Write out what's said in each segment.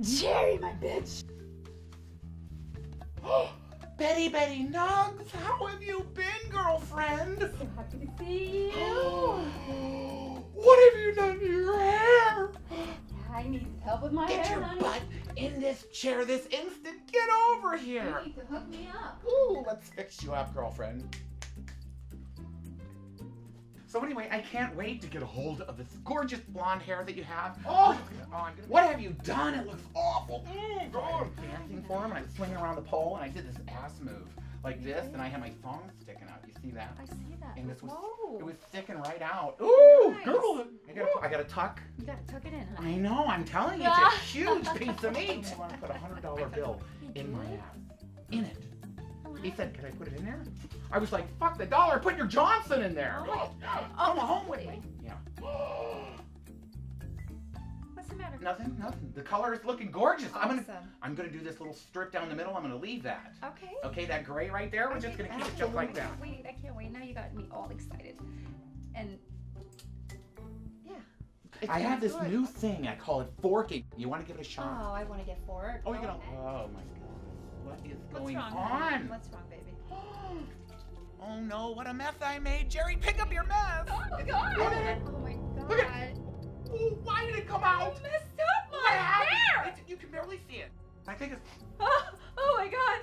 Jerry, my bitch. Betty, Betty Nugs, how have you been, girlfriend? So happy to see you. what have you done to your hair? I need help with my Get hair, your honey. butt in this chair this instant. Get over here. You need to hook me up. Ooh, let's fix you up, girlfriend. So anyway, I can't wait to get a hold of this gorgeous blonde hair that you have. Oh, what have you done? It looks awful. Mm, God. I was dancing for him, and I'm swinging around the pole, and I did this ass move like this, and I had my thong sticking out. You see that? I see that. And this was Whoa. it was sticking right out. Ooh, Nice. girl, I gotta, I gotta tuck. You gotta tuck it in, I know, I'm telling you, it's a huge piece of meat. I want to put a hundred dollar bill in my ass. In it. He said, "Can I put it in there?" I was like, "Fuck the dollar! Put your Johnson in there." Oh, Come oh. home with me. Yeah. What's the matter? Nothing. Nothing. The color is looking gorgeous. I'm gonna. I'm gonna do this little strip down the middle. I'm gonna leave that. Okay. Okay, that gray right there. We're just gonna keep it just like that. Wait, I can't wait. Now you got me all excited. And yeah. It's I have this good. new thing. I call it forking. You want to give it a shot? Oh, I want to get forked. Oh, you're gonna. Oh my god. What is going wrong? on? What's wrong, baby? Oh no, what a mess I made. Jerry, pick up your mess. Oh my god! It. Oh my god! Look at Ooh, why did it come You out? messed up my hair! You can barely see it. I think it's Oh, oh my god!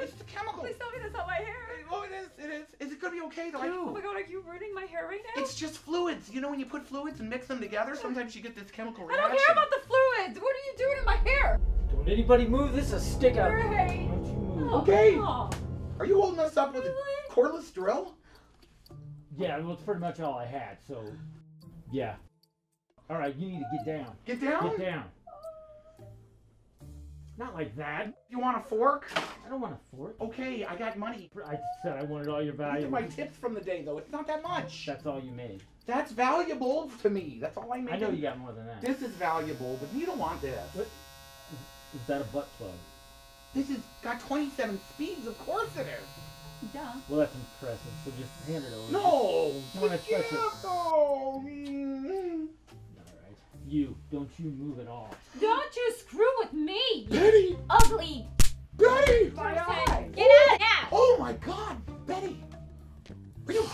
it's the chemical. Please tell me that's not my hair. Oh, it is. It is. Is it gonna be okay though? Oh my god, are you ruining my hair right now? It's just fluids. You know when you put fluids and mix them together, sometimes you get this chemical reaction. I don't care about the fluids. What are you doing in my hair? Don't anybody move. This is a stick out. Jerry. Don't you move. Oh, Okay. oh. Are you holding us up with a cordless drill? Yeah, well, it's pretty much all I had. So, yeah. All right, you need to get down. Get down. Get down. Not like that. You want a fork? I don't want a fork. Okay, I got money. I said I wanted all your These are value. my tips from the day though. It's not that much. That's all you made. That's valuable to me. That's all I make. I know you got more than that. This is valuable, but you don't want this. What? Is that a butt plug? This has got 27 speeds. Of course it is. Duh. Well, that's impressive. So just hand it over. No. Come on, just let's touch up. Mm. All right. You don't you move at all. Don't you screw with me, Betty. ugly Betty. My person. eye. Get out now. Oh my God, Betty. Are you?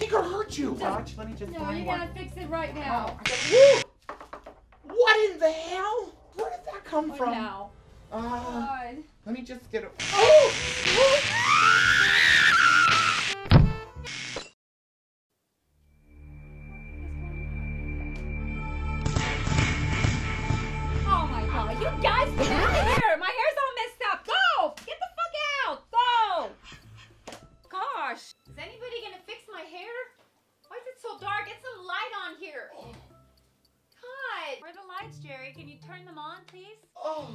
He could hurt you. Watch. Let me just. No, you one. gotta fix it right Oh, now. I got- What in the hell? Where did that come Right from? now. Uh, God. let me just get it. Oh! Oh Jerry? Can you turn them on, please? Oh!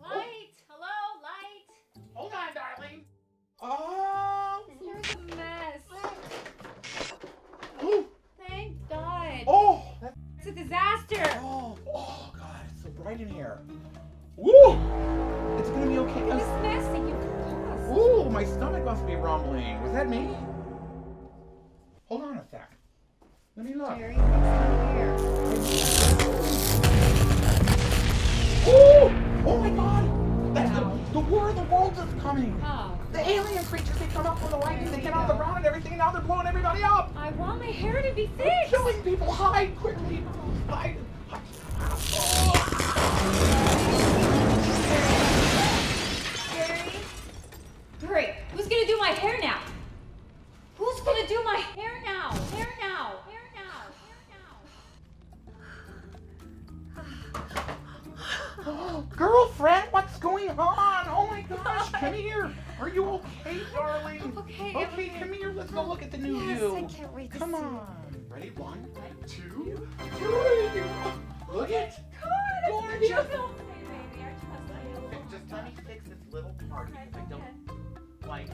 Light! Hello, light! Hold on, darling. Oh! Here's a mess. Oh! Thank God. Oh! It's a disaster. Oh! Oh God! It's so bright in here. Woo! It's gonna be okay. This mess that you caused. Ooh, my stomach must be rumbling. Was that me? Hold on a sec. Let me look. Jerry, fix my now they're blowing everybody up. I want my hair to be They're killing people. Hide quickly. Hide. Gosh, come here. Are you okay, darling? Okay, Okay, okay. come here. Let's go look at the new Yes, you. I can't wait to Come see on. Ready? One, two, three. Look it. God, Gorgeous. it's beautiful. Hey, baby, I trust you. Just let me fix this little part because I don't like.